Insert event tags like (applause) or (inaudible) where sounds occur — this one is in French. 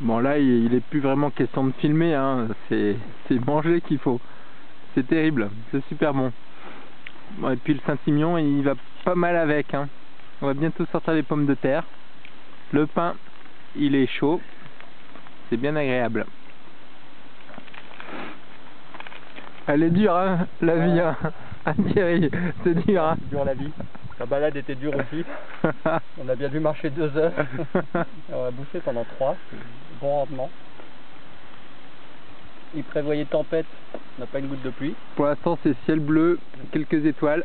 Bon là il, il est plus vraiment question de filmer, hein. c'est manger qu'il faut. C'est terrible, c'est super bon. Bon, et puis le Saint-Simion il va pas mal avec. Hein. On va bientôt sortir les pommes de terre. Le pain il est chaud, c'est bien agréable. Elle est dure hein, la vie hein. (laughs) Thierry, c'est dur hein. Dur la vie. La balade était dure aussi. (laughs) On a bien dû marcher deux heures. (laughs) On a bouffé pendant trois. Bon rendement. Il prévoyait tempête. On n'a pas une goutte de pluie. Pour l'instant c'est ciel bleu, quelques étoiles.